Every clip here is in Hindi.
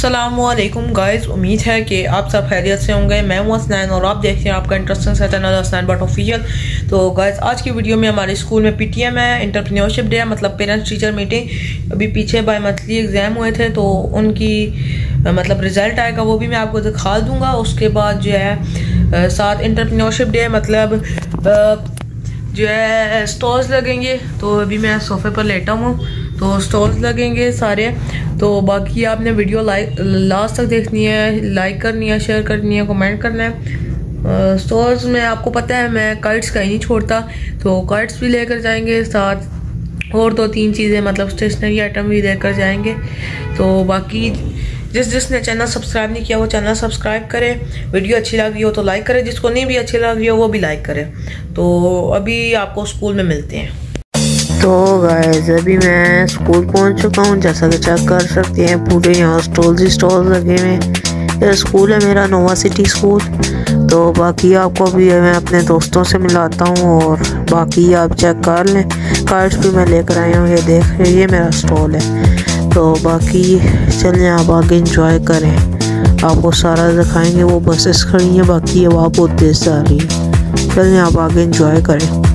असलम गाइस उम्मीद है कि आप सब खैरियत से होंगे। मैं हूँ असनैन और आप देखते हैं आपका इंटरेस्टिंग सा चैनल असनैन बट ऑफिशियल तो गाइस आज की वीडियो में हमारे स्कूल में पीटीएम है इंटरप्रेन्योरशिप डे है मतलब पेरेंट्स टीचर मीटिंग अभी पीछे बाय मंथली एग्ज़ाम हुए थे तो उनकी मतलब रिज़ल्ट आएगा वो भी मैं आपको दिखा दूँगा। उसके बाद जो है साथ इंटरप्रेन्योरशिप डे मतलब जो है स्टॉल्स लगेंगे। तो अभी मैं सोफ़े पर लेटा हूँ। तो स्टॉल्स लगेंगे सारे। तो बाकी आपने वीडियो लाइक लास्ट तक देखनी है लाइक करनी है शेयर करनी है कमेंट करना है। स्टॉल्स में आपको पता है, मैं कर्ट्स कहीं नहीं छोड़ता। तो कर्ट्स भी लेकर जाएँगे, साथ और दो तीन चीज़ें मतलब स्टेशनरी आइटम भी लेकर जाएँगे। तो बाकी जिस, जिसने चैनल सब्सक्राइब नहीं किया, वो चैनल सब्सक्राइब करें। वीडियो अच्छी लग रही हो तो लाइक करें, जिसको नहीं भी अच्छी लग रही हो, वो भी लाइक करें। तो अभी आपको स्कूल में मिलते हैं। तो गाइस अभी मैं स्कूल पहुँच चुका हूँ, जैसा कि चेक कर सकते हैं, पूरे यहाँ स्टॉल्स ही स्टॉल लगे हुए ये स्कूल है मेरा नोवा सिटी स्कूल तो बाकी आपको भी मैं अपने दोस्तों से मिलाता हूँ और बाकी आप चेक कर लें। कार्ड्स भी मैं लेकर आया हूँ, ये देख ये मेरा स्टॉल है। तो बाकी चलें, आप आगे इंजॉय करें। आपको सारा दिखाएँगे, वो बसेस खड़ी हैं, बाकी हवा बहुत तेज़ आ रही है। चलें, आप आगे इंजॉय करें।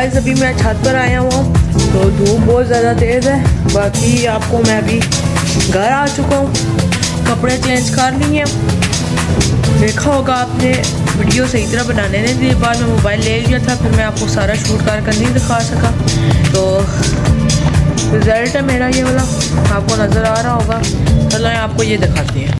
गाइस अभी मैं छत पर आया हूँ तो धूप बहुत ज़्यादा तेज़ है। बाकी आपको मैं अभी घर आ चुका हूँ। कपड़े चेंज कर लिए देखा होगा आपने, वीडियो सही तरह बनाने ने दी बाद में मोबाइल ले लिया था, फिर मैं आपको सारा शूट कर कर नहीं दिखा सका। तो रिज़ल्ट है मेरा ये वाला। आपको नज़र आ रहा होगा। चलो तो आपको ये दिखाती हैं।